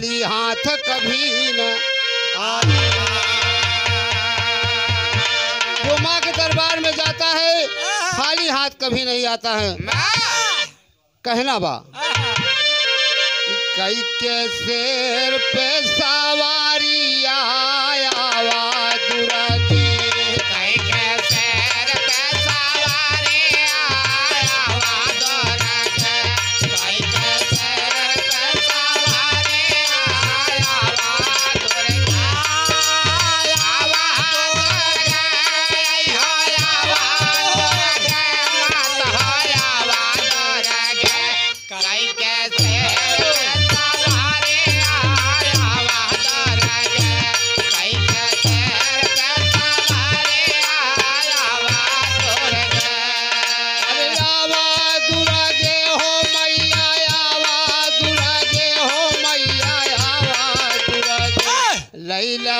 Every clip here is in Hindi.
खाली हाथ कभी न जो माँ के दरबार में जाता है, खाली हाथ कभी नहीं आता है। कहना बा, कई के शेर पे सवारी आया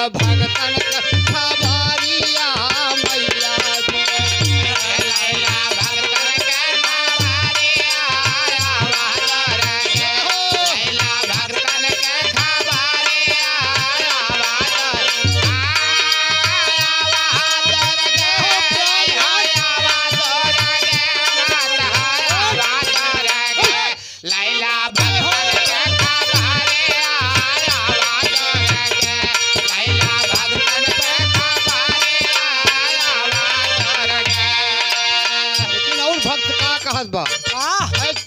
भगतन भक्त का कहत बा।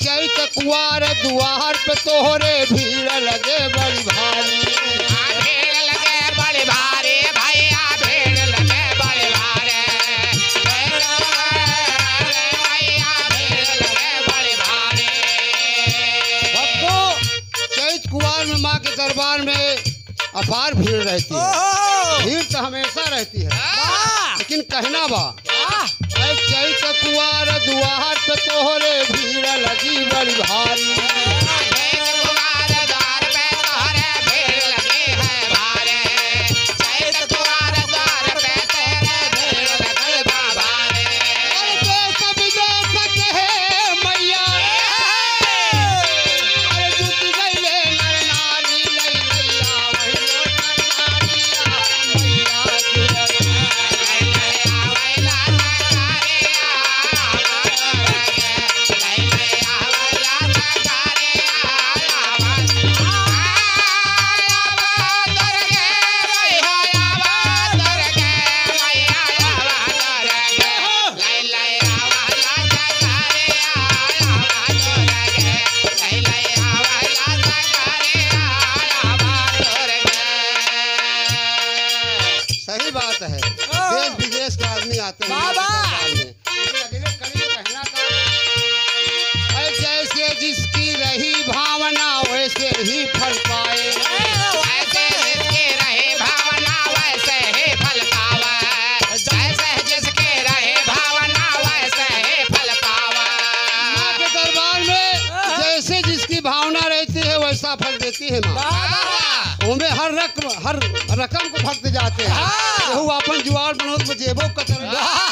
चैत कुआर दुआर पे तोहरे भीड़ लगे बड़ी भारी। दरबार में अपार भीड़ रहती है। भीड़ तो हमेशा रहती है। लेकिन कहना बा चल कुआर दुआर तोहरे भीड़ लगी बड़ी भारी। जाती है ना? हाँ। उनमें हर रकम हर रकम को भक्त जाते हैं। अपन जुआर बनोद जेबो कतर हाँ।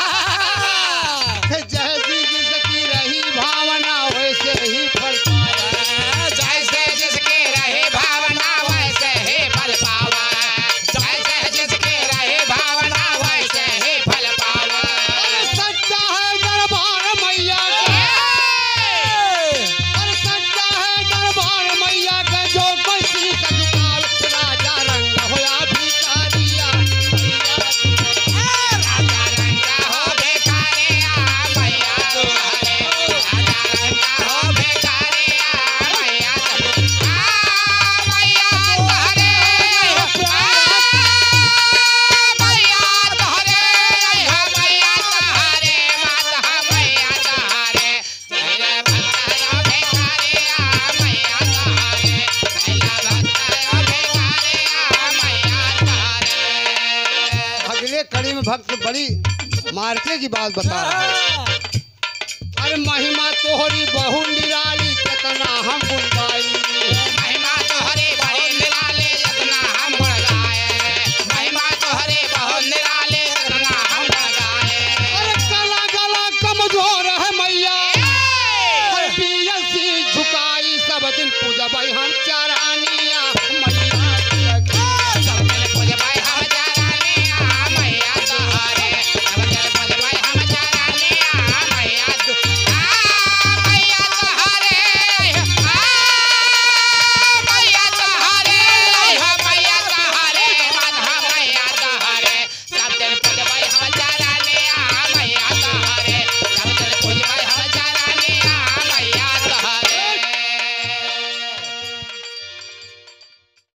बड़ी मार्के की बात बता रहा हूँ। अरे महिमा तोहरी बहु निराली कितना हम गुंडाई महिमा बहु कितना हम महिमा बहु कितना हम अरे कमज़ोर है मैया। झुकाई सब दिन पूजा भाई हम चारा